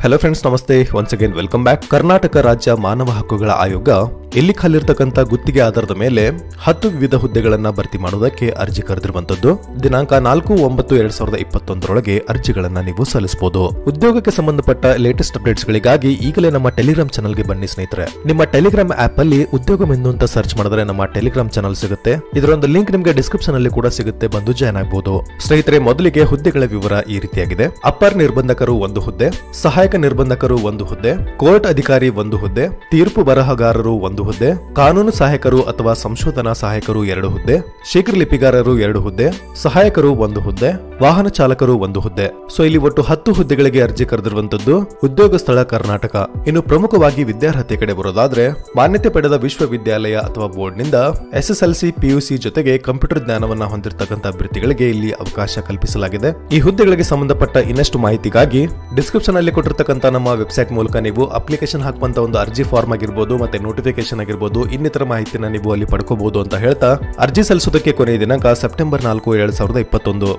Hello friends ನಮಸ್ತೆ. Once again welcome back Karnataka ರಾಜ್ಯ ಮಾನವ ಹಕ್ಕುಗಳ ಆಯೋಗ ಇಲ್ಲಿ ಖಾಲಿರ್ತಕ್ಕಂಥ ಗುತ್ತಿಗೆ ಆಧಾರದ ಮೇಲೆ ಹತ್ತು ವಿವಿಧ ಹುದ್ದೆಗಳನ್ನ ಭರ್ತಿ ಮಾಡುವುದಕ್ಕೆ ಅರ್ಜಿ ಕರೆದಿರುವಂತದ್ದು ದಿನಾಂಕ ನಾಲ್ಕು ಒಂಬತ್ತು ಎರಡ್ ಸಾವಿರದ ಇಪ್ಪತ್ತೊಂದರೊಳಗೆ ಅರ್ಜಿಗಳನ್ನ ನೀವು ಸಲ್ಲಿಸಬಹುದು. ಉದ್ಯೋಗಕ್ಕೆ ಸಂಬಂಧಪಟ್ಟ ಲೇಟೆಸ್ಟ್ ಅಪ್ಡೇಟ್ಸ್ ಗಳಿಗಾಗಿ ಈಗಲೇ ನಮ್ಮ ಟೆಲಿಗ್ರಾಮ್ ಚಾನಲ್ಗೆ ಬನ್ನಿ ಸ್ನೇಹಿತರೆ. ನಿಮ್ಮ ಟೆಲಿಗ್ರಾಮ್ ಆಪ್ ಅಲ್ಲಿ ಉದ್ಯೋಗ ಅಂತ ಸರ್ಚ್ ಮಾಡಿದ್ರೆ ನಮ್ಮ ಟೆಲಿಗ್ರಾಮ್ ಚಾನಲ್ ಸಿಗುತ್ತೆ. ಇದರೊಂದು ಲಿಂಕ್ ನಿಮಗೆ ಡಿಸ್ಕ್ರಿಪ್ಷನ್ ಅಲ್ಲಿ ಕೂಡ ಸಿಗುತ್ತೆ, ಬಂದು ಜಾಯ್ನ್ ಆಗಬಹುದು ಸ್ನೇಹಿತರೆ, ಮೊದಲಿಗೆ ಹುದ್ದೆಗಳ ವಿವರ ಈ ರೀತಿಯಾಗಿದೆ. ಅಪ್ಪರ್ ನಿರ್ಬಂಧಕರು ಒಂದು ಹುದ್ದೆ, ಸಹಾಯಕ ನಿರ್ಬಂಧಕರು ಒಂದು ಹುದ್ದೆ ಕೋರ್ಟ್ ಅಧಿಕಾರಿ ಒಂದು ಹುದ್ದೆ, ತೀರ್ಪು ಬರಹಗಾರರು ಒಂದು ಹುದ್ದೆ, ಕಾನೂನು ಸಹಾಯಕರು ಅಥವಾ ಸಂಶೋಧನಾ ಸಹಾಯಕರು ಎರಡು ಹುದ್ದೆ ಶೀಘ್ರ ಲಿಪಿಗಾರರು ಎರಡು ಹುದ್ದೆ, ಸಹಾಯಕರು ಒಂದು ಹುದ್ದೆ, ವಾಹನ ಚಾಲಕರು ಒಂದು ಹುದ್ದೆ. ಸೊ ಇಲ್ಲಿ ಒಟ್ಟು ಹತ್ತು ಹುದ್ದೆಗಳಿಗೆ ಅರ್ಜಿ ಕರೆದಿರುವಂತದ್ದು ಉದ್ಯೋಗ ಸ್ಥಳ ಕರ್ನಾಟಕ. ಇನ್ನು ಪ್ರಮುಖವಾಗಿ ವಿದ್ಯಾರ್ಹತೆ ಕಡೆ ಬರೋದಾದ್ರೆ, ಮಾನ್ಯತೆ ಪಡೆದ ವಿಶ್ವವಿದ್ಯಾಲಯ ಅಥವಾ ಬೋರ್ಡ್ನಿಂದ ಎಸ್ಎಸ್ಎಲ್ಸಿ ಪಿಯುಸಿ ಜೊತೆಗೆ ಕಂಪ್ಯೂಟರ್ ಜ್ಞಾನವನ್ನ ಹೊಂದಿರತಕ್ಕಂಥ ಅಭ್ಯರ್ಥಿಗಳಿಗೆ ಇಲ್ಲಿ ಅವಕಾಶ ಕಲ್ಪಿಸಲಾಗಿದೆ. ಈ ಹುದ್ದೆಗಳಿಗೆ ಸಂಬಂಧಪಟ್ಟ ಇನ್ನಷ್ಟು ಮಾಹಿತಿಗಾಗಿ ಡಿಸ್ಕ್ರಿಪ್ಷನ್ ಅಲ್ಲಿ ಕೊಟ್ಟಿರ್ತಕ್ಕಂಥ ನಮ್ಮ ವೆಬ್ಸೈಟ್ ಮೂಲಕ ನೀವು ಅಪ್ಲಿಕೇಶನ್ ಹಾಕುವಂತ ಒಂದು ಅರ್ಜಿ ಫಾರ್ಮ್ ಆಗಿರ್ಬೋದು, ಮತ್ತೆ ನೋಟಿಫಿಕೇಶನ್ ಆಗಿರ್ಬೋದು ಇನ್ನಿತರ ಮಾಹಿತಿನ ನೀವು ಅಲ್ಲಿ ಪಡ್ಕೋಬಹುದು ಅಂತ ಹೇಳ್ತಾ ಅರ್ಜಿ ಸಲ್ಲಿಸೋದಕ್ಕೆ ಕೊನೆಯ ದಿನಾಂಕ ಸೆಪ್ಟೆಂಬರ್ ನಾಲ್ಕು, ಎರಡ್ ಸಾವಿರದ ಇಪ್ಪತ್ತೊಂದು.